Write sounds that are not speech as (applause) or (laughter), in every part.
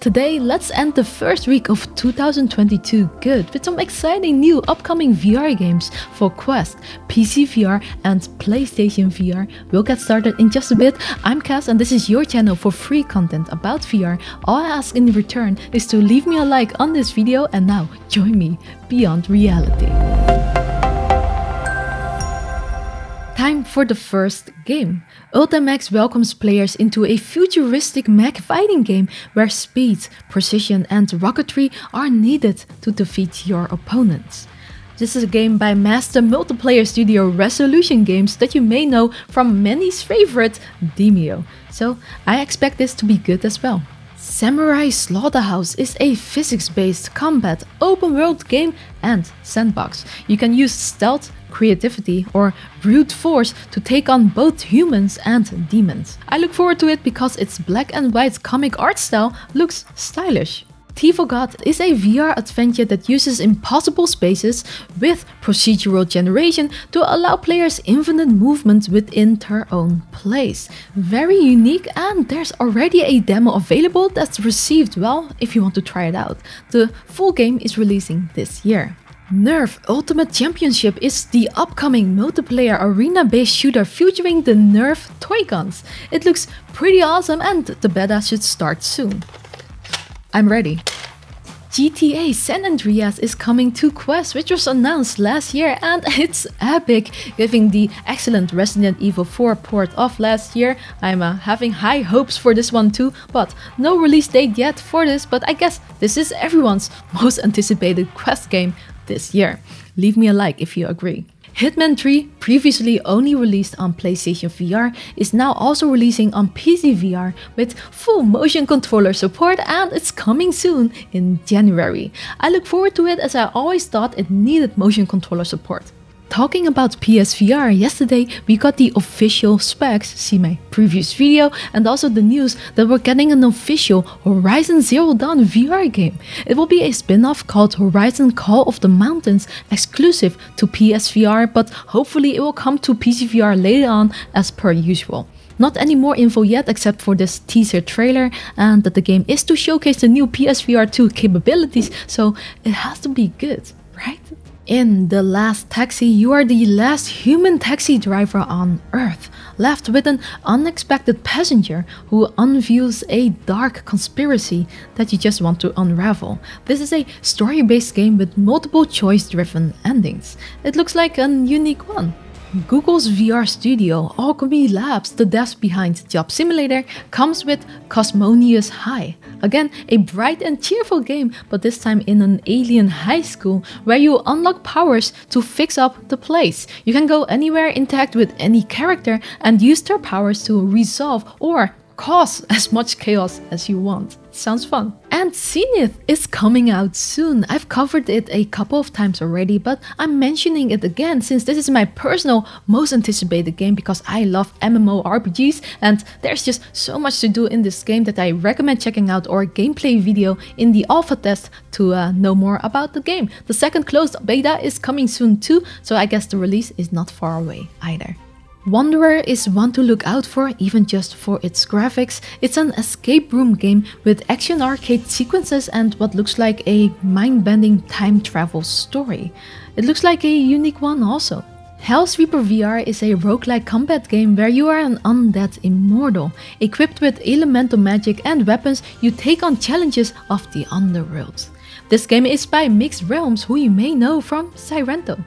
Today, let's end the first week of 2022 good with some exciting new upcoming VR games for Quest, PC VR, and PlayStation VR. We'll get started in just a bit. I'm Cas, and this is your channel for free content about VR. All I ask in return is to leave me a like on this video, and now join me beyond reality. Time for the first game. Ultimechs welcomes players into a futuristic mech fighting game where speed, precision, and rocketry are needed to defeat your opponents. This is a game by master multiplayer studio Resolution Games that you may know from many's favorite Demeo, so I expect this to be good as well. Samurai Slaughterhouse is a physics-based combat open world game and sandbox. You can use stealth, creativity, or brute force to take on both humans and demons. I look forward to it because its black and white comic art style looks stylish. Tea for God is a VR adventure that uses impossible spaces with procedural generation to allow players infinite movement within their own place. Very unique and there's already a demo available that's received well if you want to try it out. The full game is releasing this year. Nerf Ultimate Championship is the upcoming multiplayer arena-based shooter featuring the Nerf toy guns. It looks pretty awesome and the beta should start soon. I'm ready. GTA San Andreas is coming to Quest, which was announced last year, and (laughs) it's epic, giving the excellent Resident Evil 4 port of last year. I'm uh, having high hopes for this one too, but no release date yet for this, but I guess this is everyone's (laughs) most anticipated Quest game this year. Leave me a like if you agree. Hitman 3, previously only released on PlayStation VR, is now also releasing on PC VR with full motion controller support and it's coming soon in January. I look forward to it as I always thought it needed motion controller support. Talking about PSVR, yesterday we got the official specs, see my previous video, and also the news that we're getting an official Horizon Zero Dawn VR game. It will be a spin-off called Horizon Call of the Mountains, exclusive to PSVR, but hopefully it will come to PCVR later on as per usual. Not any more info yet except for this teaser trailer and that the game is to showcase the new PSVR 2 capabilities, so it has to be good? In The Last Taxi, you are the last human taxi driver on Earth, left with an unexpected passenger who unveils a dark conspiracy that you just want to unravel. This is a story based game with multiple choice driven endings. It looks like a unique one. Google's VR studio, Owlchemy Labs, the desk behind Job Simulator, comes with Cosmonious High. Again, a bright and cheerful game, but this time in an alien high school where you unlock powers to fix up the place. You can go anywhere, interact with any character, and use their powers to resolve or cause as much chaos as you want. Sounds fun. And Zenith is coming out soon. I've covered it a couple of times already, but I'm mentioning it again since this is my personal most anticipated game because I love MMORPGs and there's just so much to do in this game that I recommend checking out our gameplay video in the alpha test to uh, know more about the game. The second closed beta is coming soon too, so I guess the release is not far away either. Wanderer is one to look out for even just for its graphics. It's an escape room game with action arcade sequences and what looks like a mind-bending time travel story. It looks like a unique one also. Hellsweeper VR is a roguelike combat game where you are an undead immortal. Equipped with elemental magic and weapons, you take on challenges of the underworld. This game is by Mixed Realms who you may know from Sairento.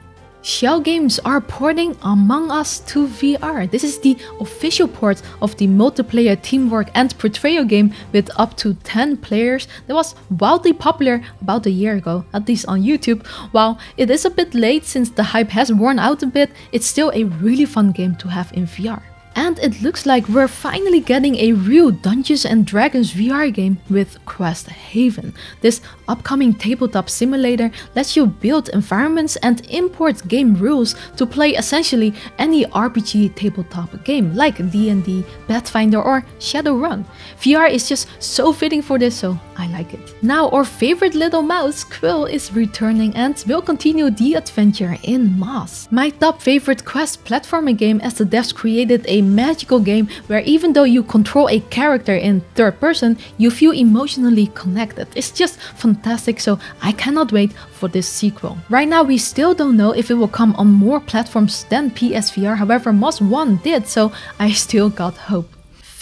Schell Games are porting Among Us to VR. This is the official port of the multiplayer teamwork and portrayal game with up to 10 players that was wildly popular about a year ago, at least on YouTube. While it is a bit late since the hype has worn out a bit, it's still a really fun game to have in VR. And it looks like we're finally getting a real Dungeons and Dragons VR game with Quest Haven. This upcoming tabletop simulator lets you build environments and import game rules to play essentially any RPG tabletop game like D&D, Pathfinder or Shadowrun. VR is just so fitting for this so I like it. Now our favorite little mouse, Quill, is returning and will continue the adventure in Moss. My top favorite quest platforming game as the devs created a magical game where even though you control a character in third person, you feel emotionally connected. It's just fantastic so I cannot wait for this sequel. Right now we still don't know if it will come on more platforms than PSVR, however Moss 1 did so I still got hope.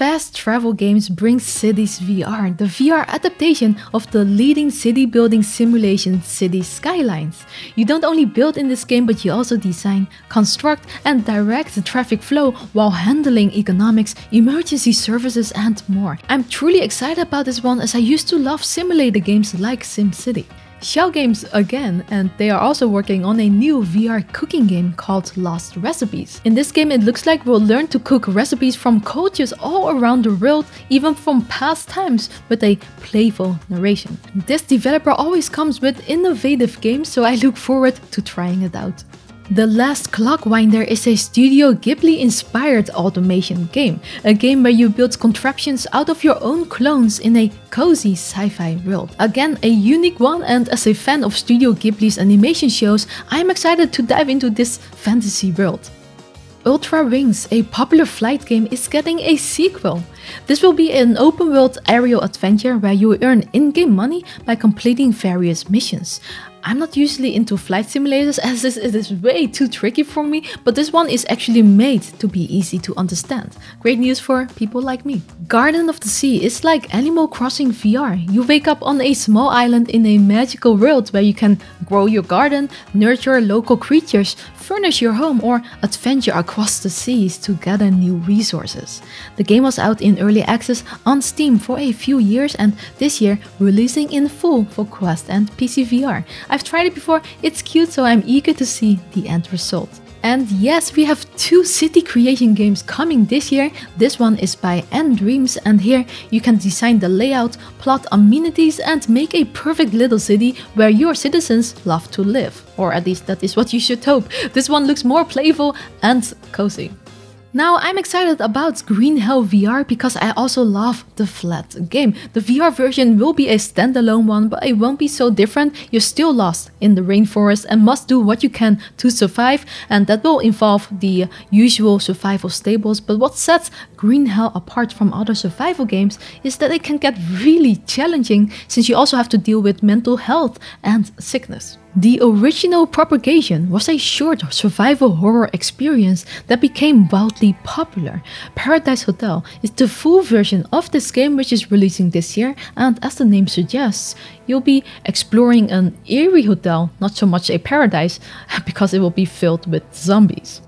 Fast Travel Games brings Cities VR, the VR adaptation of the leading city building simulation City Skylines. You don't only build in this game, but you also design, construct, and direct the traffic flow while handling economics, emergency services, and more. I'm truly excited about this one as I used to love simulator games like SimCity. Schell Games again, and they are also working on a new VR cooking game called Lost Recipes. In this game, it looks like we'll learn to cook recipes from cultures all around the world, even from past times, with a playful narration. This developer always comes with innovative games, so I look forward to trying it out. The Last Clockwinder is a Studio Ghibli inspired automation game, a game where you build contraptions out of your own clones in a cozy sci-fi world. Again, a unique one and as a fan of Studio Ghibli's animation shows, I'm excited to dive into this fantasy world. Ultrawings, a popular flight game, is getting a sequel. This will be an open world aerial adventure where you earn in-game money by completing various missions. I'm not usually into flight simulators (laughs) as this is way too tricky for me, but this one is actually made to be easy to understand. Great news for people like me. Garden of the Sea is like Animal Crossing VR. You wake up on a small island in a magical world where you can grow your garden, nurture local creatures, furnish your home, or adventure across the seas to gather new resources. The game was out in early access on Steam for a few years and this year releasing in full for Quest and PC VR. I've tried it before, it's cute, so I'm eager to see the end result. And yes, we have two city creation games coming this year. This one is by nDreams, and here you can design the layout, plot amenities, and make a perfect little city where your citizens love to live. Or at least that is what you should hope. This one looks more playful and cozy. Now I'm excited about Green Hell VR because I also love the flat game. The VR version will be a standalone one, but it won't be so different. You're still lost in the rainforest and must do what you can to survive, and that will involve the usual survival stables. But what sets Green Hell apart from other survival games is that it can get really challenging since you also have to deal with mental health and sickness. The original Propagation was a short survival horror experience that became wildly popular. Paradise Hotel is the full version of this game which is releasing this year and as the name suggests, you'll be exploring an eerie hotel, not so much a paradise, (laughs) because it will be filled with zombies.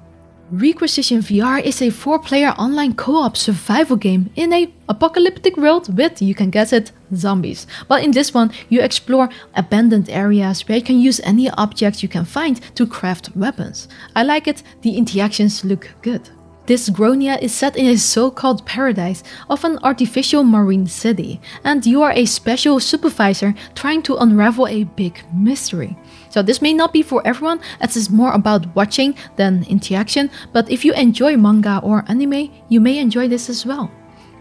Requisition VR is a four-player online co-op survival game in a apocalyptic world with, you can guess it, zombies. But in this one, you explore abandoned areas where you can use any objects you can find to craft weapons. I like it, the interactions look good. Dyschronia is set in a so-called paradise of an artificial marine city, and you are a special supervisor trying to unravel a big mystery. So this may not be for everyone as it's more about watching than interaction, but if you enjoy manga or anime, you may enjoy this as well.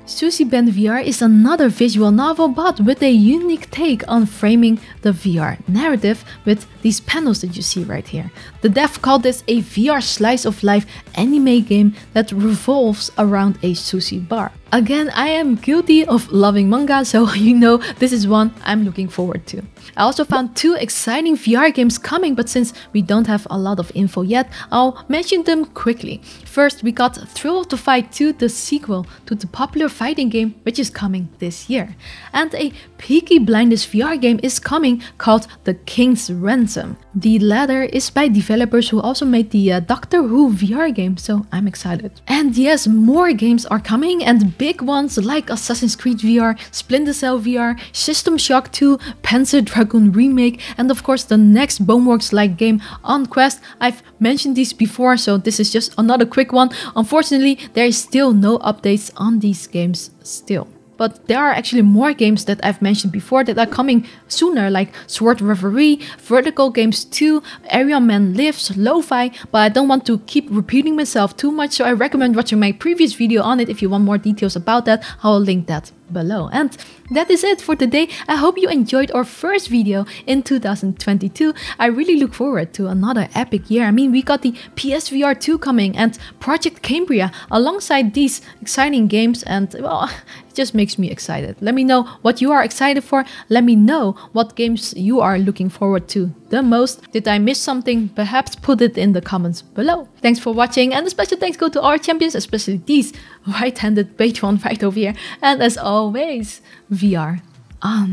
Sushi Ben VR is another visual novel but with a unique take on framing the VR narrative with these panels that you see right here. The dev called this a VR slice of life anime game that revolves around a sushi bar. Again, I am guilty of loving manga, so (laughs) you know this is one I'm looking forward to. I also found two exciting VR games coming, but since we don't have a lot of info yet, I'll mention them quickly. First, we got Thrill of the Fight 2, the sequel to the popular fighting game, which is coming this year. And a Peaky Blinders VR game is coming called The King's Ransom. The latter is by developers who also made the uh, Doctor Who VR game, so I'm excited. And yes, more games are coming and big ones like Assassin's Creed VR, Splinter Cell VR, System Shock 2, Panzer Dragoon Remake, and of course the next Boneworks-like game on Quest. I've mentioned these before, so this is just another quick one. Unfortunately, there is still no updates on these games still. But there are actually more games that I've mentioned before that are coming sooner, like Sword Reverie, Vertical Games 2, Area Man Lives, Lo-Fi, but I don't want to keep repeating myself too much, so I recommend watching my previous video on it if you want more details about that. I'll link that below. And that is it for today. I hope you enjoyed our first video in 2022. I really look forward to another epic year. I mean, we got the PSVR 2 coming and Project Cambria alongside these exciting games and well, (laughs) it just makes me excited. Let me know what you are excited for. Let me know what games you are looking forward to the most. Did I miss something? Perhaps put it in the comments below. Thanks for watching and a special thanks go to our champions, especially these right-handed Patreon (laughs) right over here. And as always, VR on.